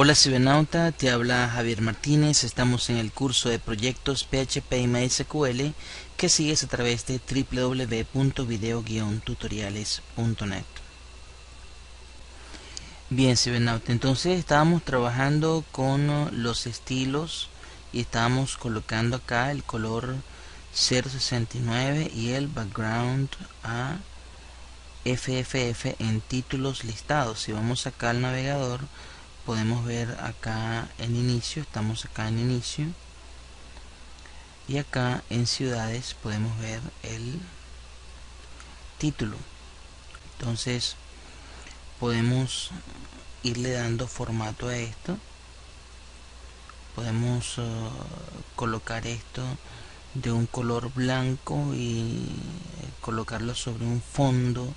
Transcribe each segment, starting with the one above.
Hola cibernauta, te habla Javier Martínez, estamos en el curso de proyectos PHP y MySQL que sigues a través de www.video-tutoriales.net Bien cibernauta, entonces estábamos trabajando con los estilos y estábamos colocando acá el color 069 y el background a FFF en títulos listados. Si vamos acá al navegador podemos ver acá en inicio, estamos acá en inicio y acá en ciudades podemos ver el título. Entonces podemos irle dando formato a esto podemos uh, colocar esto de un color blanco y colocarlo sobre un fondo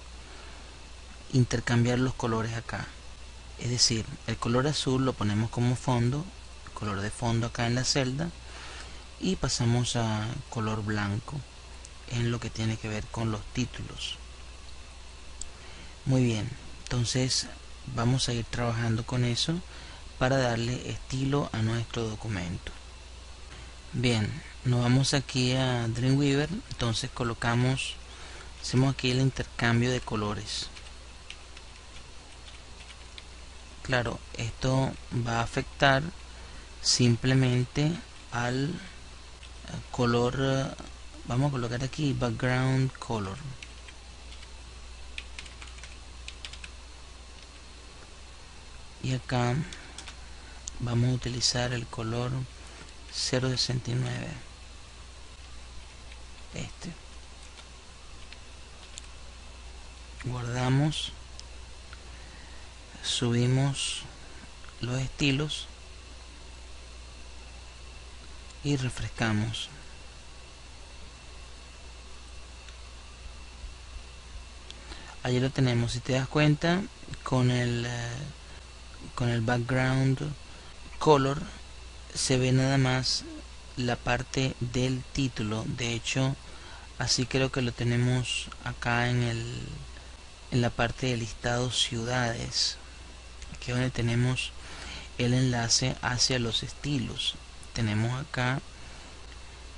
intercambiar los colores acá es decir, el color azul lo ponemos como fondo, color de fondo acá en la celda y pasamos a color blanco en lo que tiene que ver con los títulos. Muy bien, entonces vamos a ir trabajando con eso para darle estilo a nuestro documento. Bien, nos vamos aquí a Dreamweaver, entonces colocamos, hacemos aquí el intercambio de colores claro esto va a afectar simplemente al color vamos a colocar aquí background color. Y acá vamos a utilizar el color 069 este. Guardamos subimos los estilos y refrescamos. Allí lo tenemos si te das cuenta con el eh, con el background color se ve nada más la parte del título. De hecho así creo que lo tenemos acá en el en la parte de listado ciudades aquí donde tenemos el enlace hacia los estilos. Tenemos acá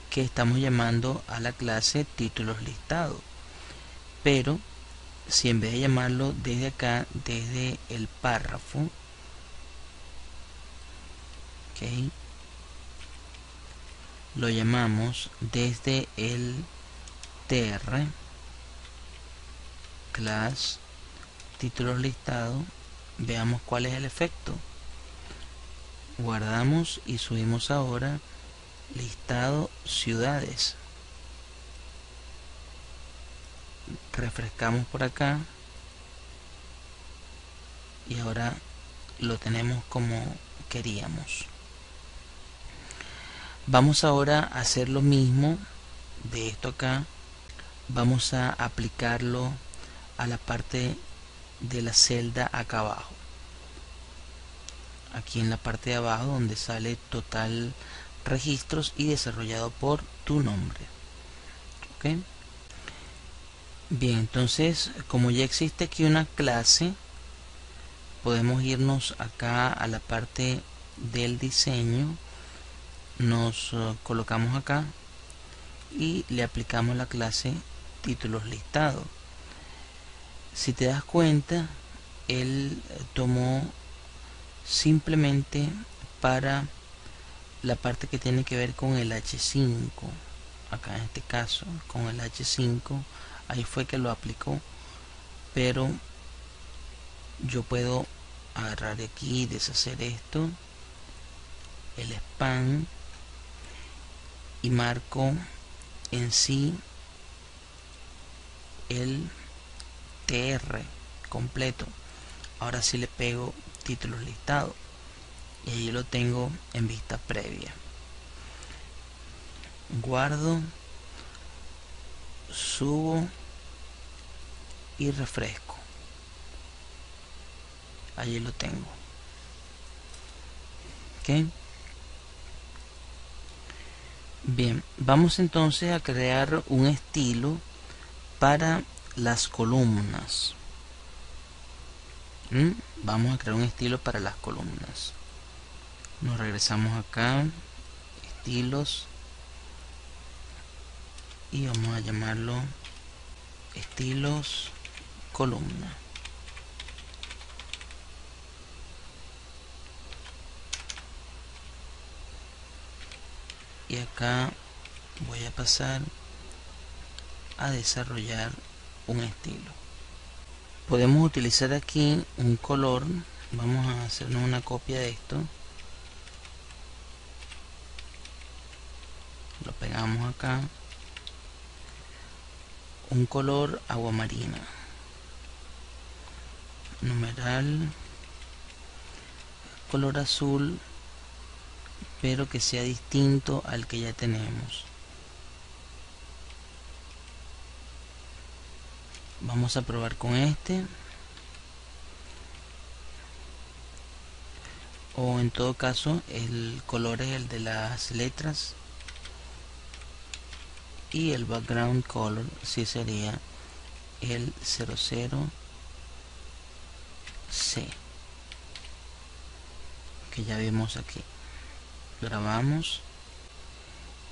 que estamos llamando a la clase títulos listado pero si en vez de llamarlo desde acá desde el párrafo okay, lo llamamos desde el tr class títulos listado veamos cuál es el efecto. Guardamos y subimos ahora listado ciudades. Refrescamos por acá. Y ahora lo tenemos como queríamos. Vamos ahora a hacer lo mismo de esto acá. Vamos a aplicarlo a la parte de la celda acá abajo. Aquí en la parte de abajo donde sale total registros y desarrollado por tu nombre. ¿ok? bien entonces como ya existe aquí una clase podemos irnos acá a la parte del diseño. Nos uh, colocamos acá y le aplicamos la clase títulos listados si te das cuenta él tomó simplemente para la parte que tiene que ver con el H5 acá en este caso con el H5 ahí fue que lo aplicó. Pero yo puedo agarrar aquí deshacer esto el span y marco en sí el tr completo ahora sí le pego títulos listados y ahí lo tengo en vista previa. Guardo subo y refresco. Allí lo tengo. Ok bien vamos entonces a crear un estilo para las columnas. ¿Mm? vamos a crear un estilo para las columnas. Nos regresamos acá estilos y vamos a llamarlo estilos columna. Y acá voy a pasar a desarrollar un estilo. Podemos utilizar aquí un color. Vamos a hacernos una copia de esto. Lo pegamos acá. Un color agua marina numeral. Color azul pero que sea distinto al que ya tenemos vamos a probar con este. O en todo caso el color es el de las letras. Y el background color si sería el 00 C que ya vimos aquí. Grabamos.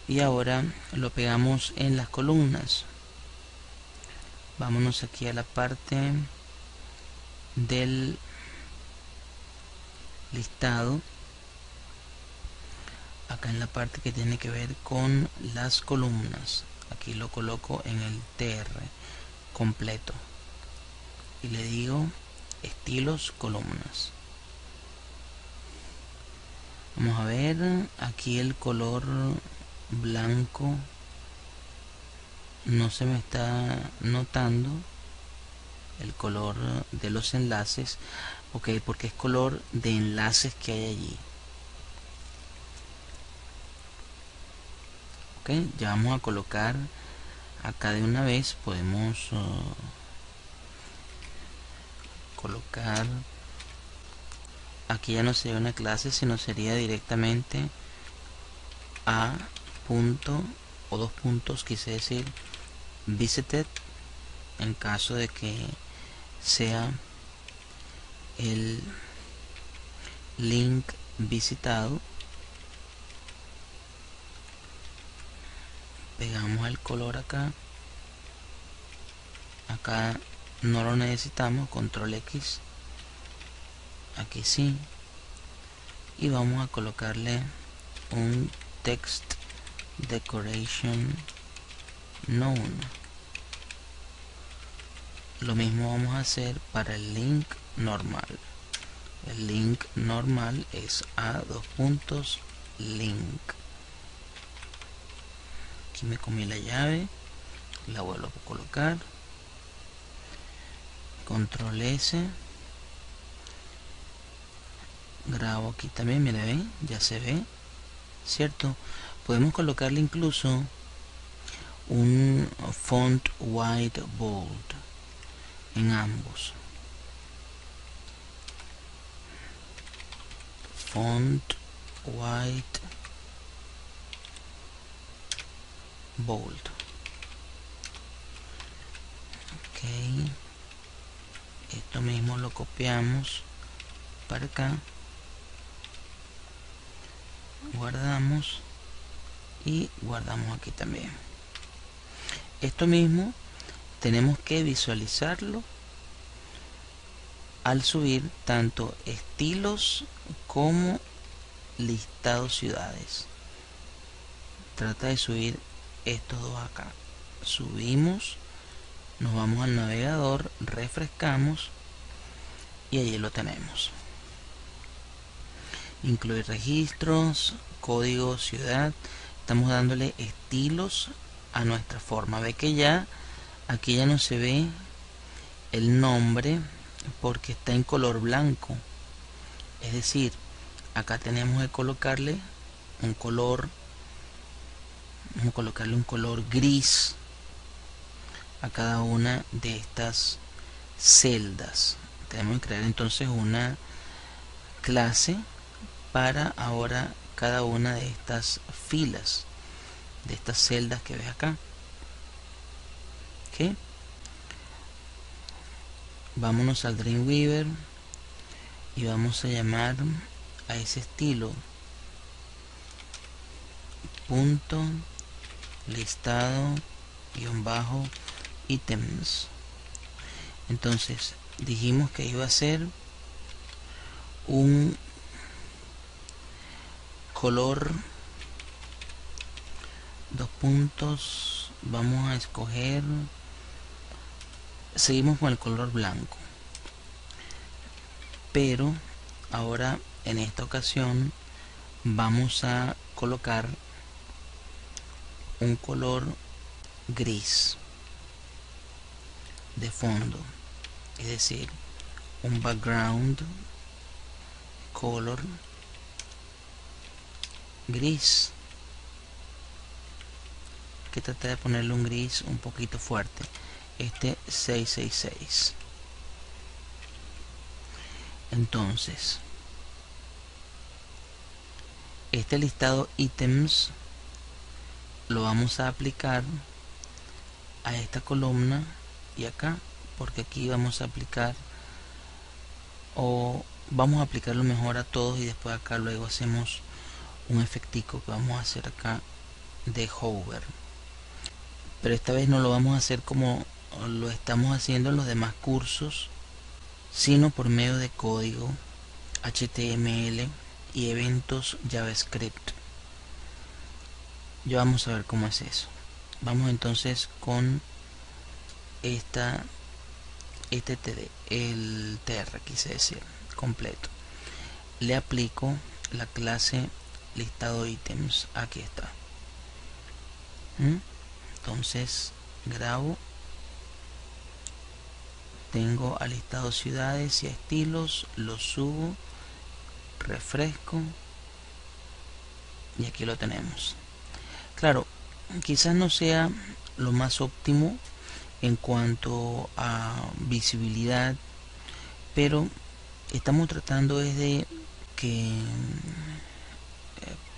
Y ahora lo pegamos en las columnas vámonos aquí a la parte del listado. Acá en la parte que tiene que ver con las columnas. Aquí lo coloco en el tr completo. Y le digo estilos columnas. Vamos a ver aquí el color blanco no se me está notando el color de los enlaces ok porque es color de enlaces que hay allí. Ok ya vamos a colocar acá de una vez podemos uh, colocar aquí ya no sería una clase sino sería directamente a punto o dos puntos quise decir visited en caso de que sea el link visitado. Pegamos el color acá. Acá no lo necesitamos control X. Aquí sí. Y vamos a colocarle un text decoration. Known lo mismo vamos a hacer para el link normal. El link normal es a dos puntos link. Aquí me comí la llave la vuelvo a colocar. Control S. Grabo aquí también mira ve ya se ve cierto podemos colocarle incluso un font white bold en ambos. Font white bold. Ok. Esto mismo lo copiamos para acá. Guardamos y guardamos aquí también. Esto mismo tenemos que visualizarlo al subir tanto estilos como listados ciudades. Trata de subir estos dos acá. Subimos nos vamos al navegador refrescamos y allí lo tenemos. Incluir registros código ciudad estamos dándole estilos a nuestra forma. Ve que ya aquí ya no se ve el nombre porque está en color blanco. Es decir acá tenemos que colocarle un color vamos a colocarle un color gris a cada una de estas celdas. Tenemos que crear entonces una clase para ahora cada una de estas filas de estas celdas que ves acá. ¿ok? vámonos al Dreamweaver y vamos a llamar a ese estilo. Punto listado guion bajo ítems. Entonces dijimos que iba a ser un color. Dos puntos. Vamos a escoger. Seguimos con el color blanco. Pero ahora en esta ocasión vamos a colocar un color gris de fondo. Es decir un background color gris. Que trata de ponerle un gris un poquito fuerte. Este 666 entonces este listado ítems lo vamos a aplicar a esta columna y acá porque aquí vamos a aplicar o vamos a aplicarlo mejor a todos y después acá luego hacemos un efectico que vamos a hacer acá de hover pero esta vez no lo vamos a hacer como lo estamos haciendo en los demás cursos sino por medio de código HTML y eventos JavaScript. Ya vamos a ver cómo es eso. Vamos entonces con esta este TD, el TR quise decir completo. Le aplico la clase listado ítems. Aquí está. ¿Mm? entonces grabo. Tengo a listado ciudades y estilos lo subo refresco. Y aquí lo tenemos. Claro quizás no sea lo más óptimo en cuanto a visibilidad pero estamos tratando de que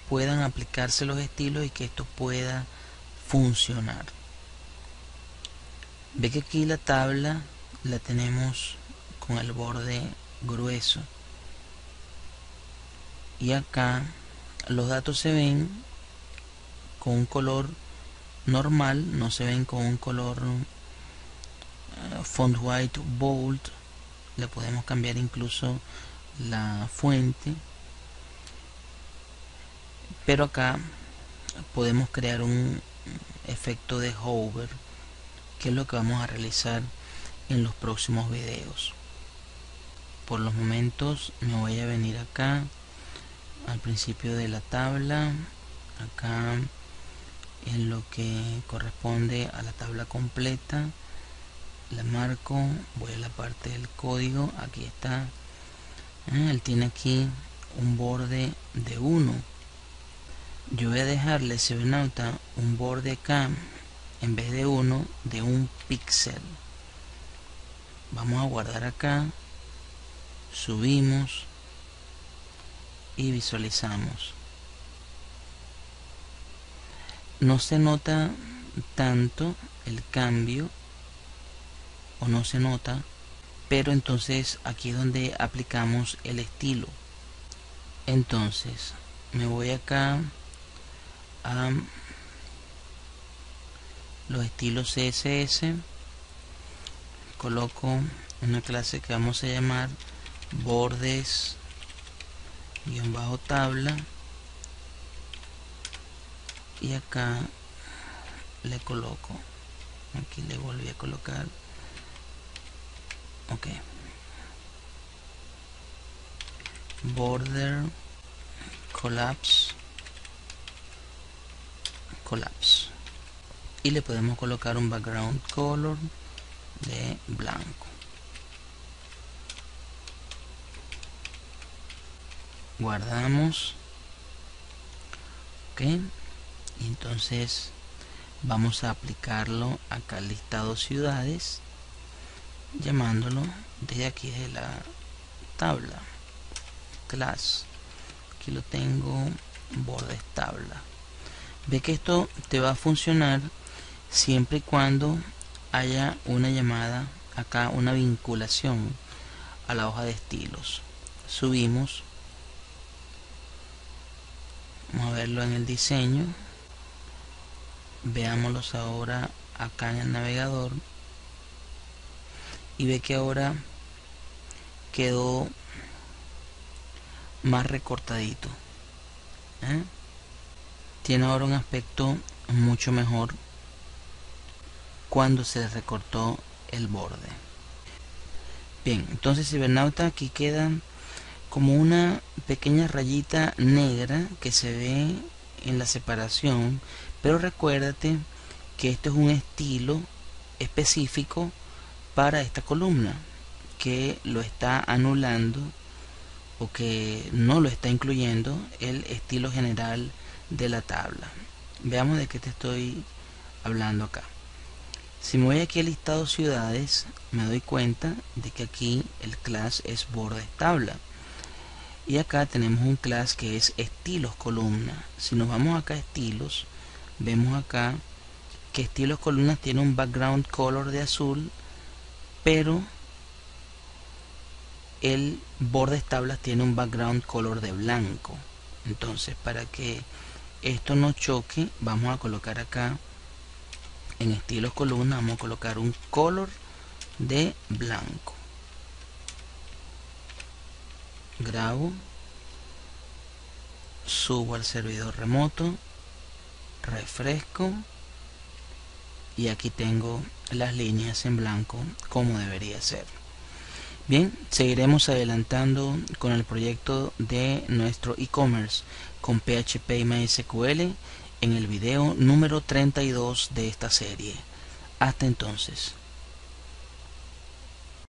puedan aplicarse los estilos y que esto pueda funcionar. Ve que aquí la tabla la tenemos con el borde grueso. Y acá los datos se ven con un color normal no se ven con un color uh, font white bold. Le podemos cambiar incluso la fuente pero acá podemos crear un efecto de hover que es lo que vamos a realizar en los próximos videos. Por los momentos me voy a venir acá al principio de la tabla acá en lo que corresponde a la tabla completa la marco voy a la parte del código aquí está ah, él tiene aquí un borde de 1 yo voy a dejarle nota un borde acá en vez de 1 de un píxel. Vamos a guardar acá subimos y visualizamos. No se nota tanto el cambio o no se nota pero entonces aquí es donde aplicamos el estilo. Entonces me voy acá a los estilos CSS coloco una clase que vamos a llamar bordes guion bajo tabla y acá le coloco aquí le volví a colocar ok. Border collapse collapse. Y le podemos colocar un background color de blanco. Guardamos. Ok. Entonces vamos a aplicarlo acá al listado ciudades llamándolo desde aquí de la tabla. Class. Aquí lo tengo bordes tabla ve que esto te va a funcionar siempre y cuando haya una llamada acá una vinculación a la hoja de estilos. Subimos. Vamos a verlo en el diseño. Veámoslos ahora acá en el navegador. Y ve que ahora quedó más recortadito ¿eh? Tiene ahora un aspecto mucho mejor cuando se recortó el borde. Bien entonces cibernauta aquí queda como una pequeña rayita negra que se ve en la separación pero recuérdate que esto es un estilo específico para esta columna que lo está anulando o que no lo está incluyendo el estilo general de la tabla. Veamos de qué te estoy hablando acá. Si me voy aquí al listado ciudades me doy cuenta de que aquí el class es bordes tabla. Y acá tenemos un class que es estilos columna. Si nos vamos acá a estilos vemos acá que estilos columnas tiene un background color de azul pero el bordes tablas tiene un background color de blanco. Entonces para que esto no choque vamos a colocar acá en estilos columna vamos a colocar un color de blanco. Grabo subo al servidor remoto refresco y aquí tengo las líneas en blanco como debería ser bien seguiremos adelantando con el proyecto de nuestro e-commerce con PHP y MySQL en el video número 32 de esta serie. Hasta entonces